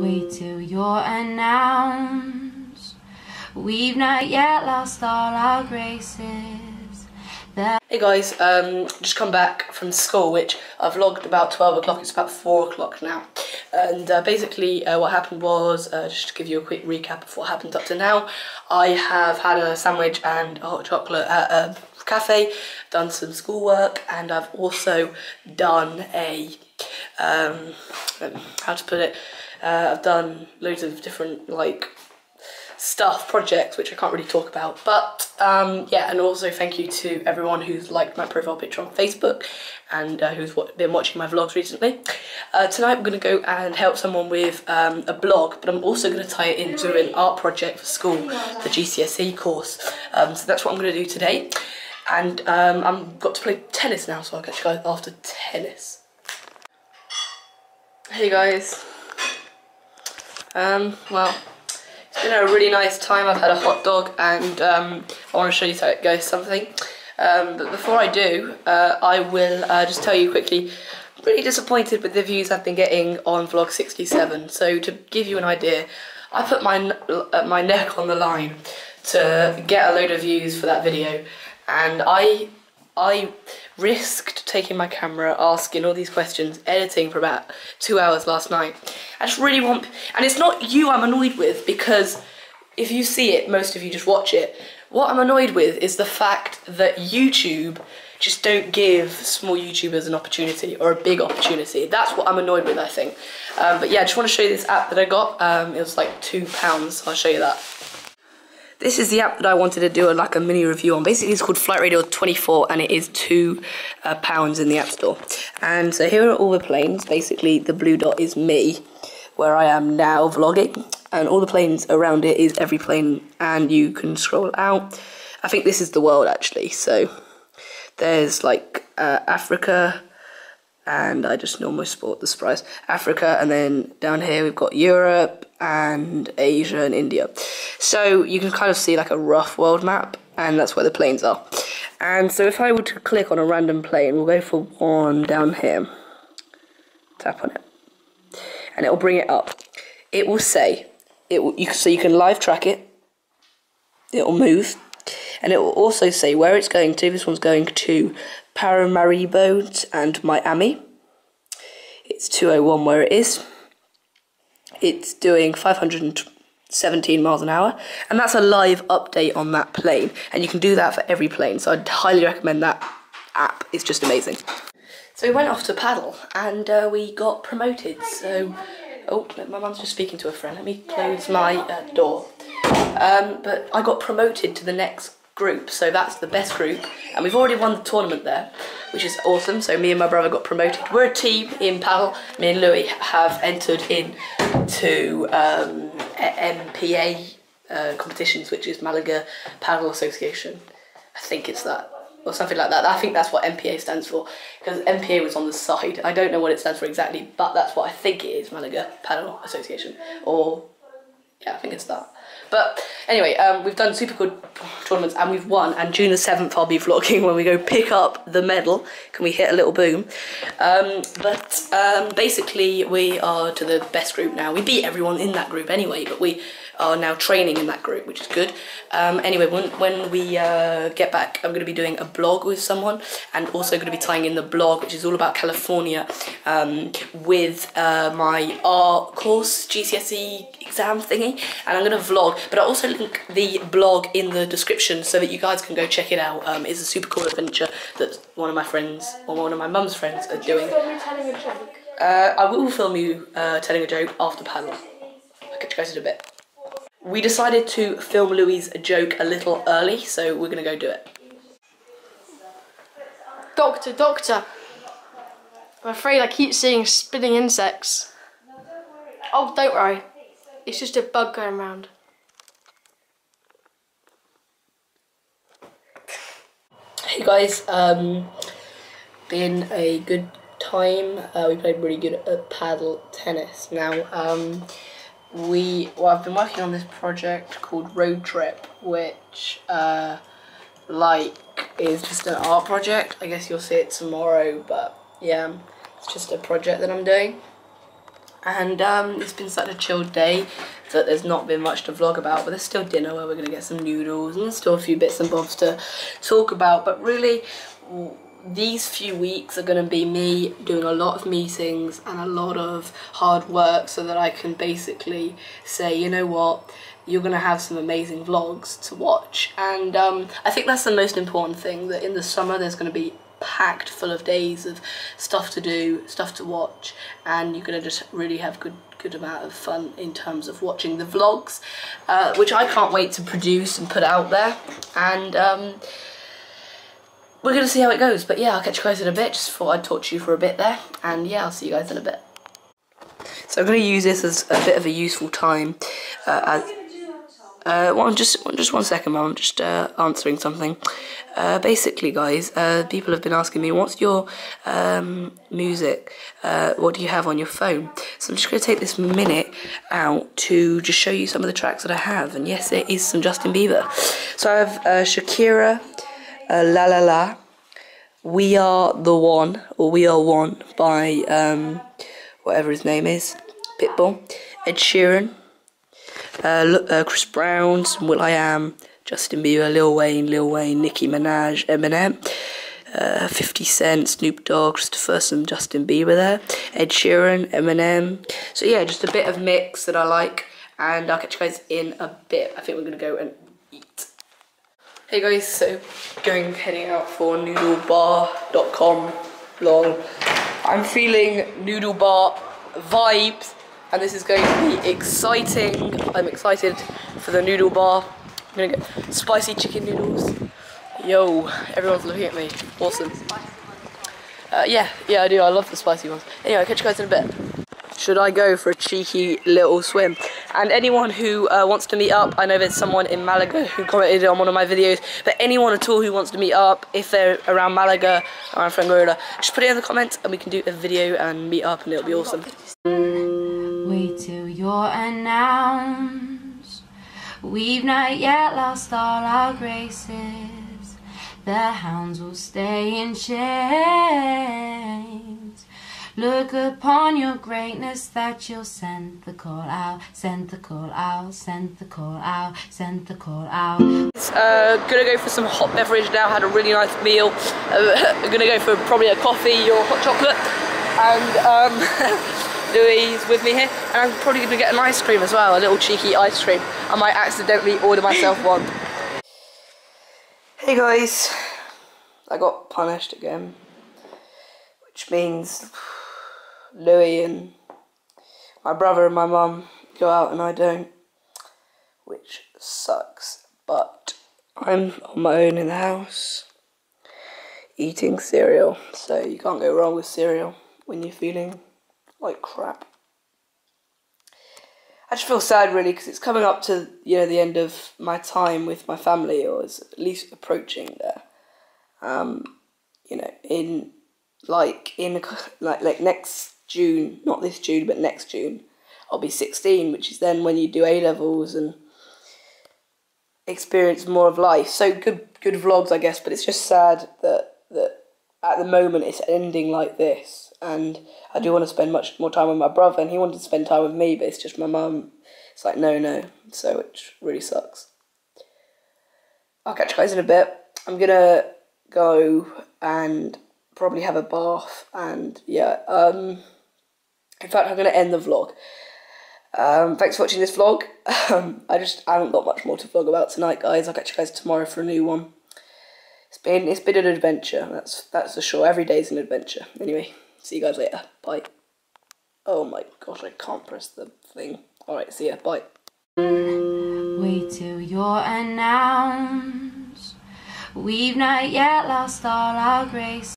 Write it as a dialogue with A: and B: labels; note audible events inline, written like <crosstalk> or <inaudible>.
A: Wait till you're announced. We've not yet lost all our graces.
B: Hey guys, um, just come back from school, which I vlogged about 12 o'clock, it's about 4 o'clock now. And uh, basically uh, what happened was, uh, just to give you a quick recap of what happened up to now, I have had a sandwich and a hot chocolate at a cafe, done some schoolwork, and I've also done a, um, how to put it, uh, I've done loads of different, like, stuff, projects, which I can't really talk about. But um, yeah, and also thank you to everyone who's liked my profile picture on Facebook and uh, who's been watching my vlogs recently. Uh, tonight I'm going to go and help someone with um, a blog, but I'm also going to tie it into an art project for school, the GCSE course. Um, so that's what I'm going to do today. And um, I've got to play tennis now, so I'll catch you guys after tennis. Hey guys. Um, well, it's been a really nice time. I've had a hot dog and um, I want to show you how it goes something. Um, but before I do, uh, I will uh, just tell you quickly, I'm really disappointed with the views I've been getting on vlog 67. So to give you an idea, I put my, uh, my neck on the line to get a load of views for that video and I I risked taking my camera, asking all these questions, editing for about two hours last night. I just really want, and it's not you I'm annoyed with because if you see it, most of you just watch it. What I'm annoyed with is the fact that YouTube just don't give small YouTubers an opportunity or a big opportunity. That's what I'm annoyed with, I think. Um, but yeah, I just want to show you this app that I got. Um, it was like two pounds. I'll show you that. This is the app that I wanted to do a, like a mini review on. Basically, it's called Flightradar24, and it is two uh, pounds in the App Store. And so here are all the planes. Basically, the blue dot is me, where I am now vlogging, and all the planes around it is every plane, and you can scroll out. I think this is the world actually. So there's like uh, Africa, and I just normally sport the surprise Africa, and then down here we've got Europe and Asia and India. So you can kind of see like a rough world map, and that's where the planes are. And so if I were to click on a random plane, we'll go for one down here. Tap on it, and it will bring it up. It will say it. Will, you, so you can live track it. It will move, and it will also say where it's going to. This one's going to Paramaribo and Miami. It's 201 where it is. It's doing 517 miles an hour, and that's a live update on that plane. And you can do that for every plane, so I'd highly recommend that app. It's just amazing. So we went off to paddle, and uh, we got promoted. So, oh, my mum's just speaking to a friend. Let me close my uh, door. Um, but I got promoted to the next group, so that's the best group, and we've already won the tournament there, which is awesome. So me and my brother got promoted. We're a team in paddle. Me and Louis have entered in to um, MPA uh, competitions, which is Malaga Paddle Association. I think it's that. Or something like that. I think that's what MPA stands for. Because MPA was on the side. I don't know what it stands for exactly, but that's what I think it is Malaga Paddle Association. Or yeah, I think it's that. But anyway, um, we've done super good tournaments and we've won. And June the 7th, I'll be vlogging when we go pick up the medal. Can we hit a little boom? Um, but um, basically, we are to the best group now. We beat everyone in that group anyway, but we are now training in that group, which is good. Um, anyway, when, when we uh, get back, I'm going to be doing a blog with someone and also going to be tying in the blog, which is all about California, um, with uh, my art course GCSE exam thingy. And I'm going to vlog, but I'll also link the blog in the description so that you guys can go check it out. Um, it's a super cool adventure that one of my friends, or one of my mum's friends, are doing. Uh, I will film you uh, telling a joke after paddle. I'll catch you guys in a bit. We decided to film Louis' joke a little early, so we're gonna go do it.
C: Doctor, doctor. I'm afraid I keep seeing spinning insects. Oh, don't worry. It's just a bug going around.
B: Hey guys, um, been a good time. Uh, we played really good at paddle tennis. Now, um, we well, I've been working on this project called Road Trip, which uh, like is just an art project. I guess you'll see it tomorrow, but yeah, it's just a project that I'm doing. And um, it's been such a chilled day that there's not been much to vlog about, but there's still dinner where we're to get some noodles and there's still a few bits and bobs to talk about. But really, these few weeks are going to be me doing a lot of meetings and a lot of hard work so that I can basically say, you know what, you're going to have some amazing vlogs to watch. And um, I think that's the most important thing, that in the summer there's going to be packed full of days of stuff to do, stuff to watch, and you're gonna just really have good good amount of fun in terms of watching the vlogs, uh, which I can't wait to produce and put out there. And um, we're gonna see how it goes. But yeah, I'll catch you guys in a bit. Just thought I'd talk to you for a bit there, and yeah, I'll see you guys in a bit. So I'm gonna use this as a bit of a useful time uh, as uh, just just one second, Mum. I'm just uh, answering something. Uh, basically, guys, uh, people have been asking me, what's your um, music? Uh, what do you have on your phone? So I'm just going to take this minute out to just show you some of the tracks that I have. And yes, it is some Justin Bieber. So I have uh, La La La, We Are the One, or We Are One by um, whatever his name is, Pitbull, Ed Sheeran uh, uh, Chris Brown, will.i.am, Justin Bieber, Lil Wayne, Lil Wayne, Nicki Minaj, Eminem, uh, 50 Cent, Snoop Dogg, Christopher, some Justin Bieber there, Ed Sheeran, Eminem. So yeah, just a bit of mix that I like, and I'll catch you guys in a bit. I think we're gonna go and eat. Hey guys, so going heading out for noodlebar.com long. I'm feeling noodle bar vibes and this is going to be exciting. I'm excited for the noodle bar. I'm gonna get spicy chicken noodles. Yo, everyone's looking at me. Awesome. Uh, yeah, yeah, I do. I love the spicy ones. Anyway, I'll catch you guys in a bit. Should I go for a cheeky little swim? And anyone who uh, wants to meet up, I know there's someone in Malaga who commented on one of my videos, but anyone at all who wants to meet up, if they're around Malaga, or around Fuengirola, just put it in the comments and we can do a video and meet up and it'll be awesome.
A: Wait till you're announced. We've not yet lost all our graces. The hounds will stay in chains. Look upon your greatness that you'll send the call out, send the call out, send the call out, send the call out.
B: Uh, gonna go for some hot beverage now, had a really nice meal. Uh, <laughs> gonna go for probably a coffee or hot chocolate. And um, <laughs> Louis with me here, and I'm probably going to get an ice cream as well, a little cheeky ice cream. I might accidentally order myself one. Hey guys, I got punished again, which means Louis and my brother and my mum go out and I don't, which sucks, but I'm on my own in the house eating cereal, so you can't go wrong with cereal when you're feeling like crap. I just feel sad really because it's coming up to you know the end of my time with my family, or is at least approaching there. Um, you know, in like in like like next June, not this June, but next June, I'll be sixteen, which is then when you do A levels and experience more of life. So good, good vlogs, I guess. But it's just sad that that at the moment it's ending like this and I do want to spend much more time with my brother, and he wanted to spend time with me, but it's just my mum. It's like no, no, so it really sucks. I'll catch you guys in a bit. I'm gonna go and probably have a bath, and yeah. Um, in fact, I'm gonna end the vlog. Um, thanks for watching this vlog. Um, I just I haven't got much more to vlog about tonight, guys. I'll catch you guys tomorrow for a new one. It's been it's been an adventure. That's that's for sure. Every day's an adventure. Anyway. See you guys later. Bye. Oh my gosh, I can't press the thing. Alright, see ya. Bye.
A: Wait till you're announced. We've not yet lost all our grace.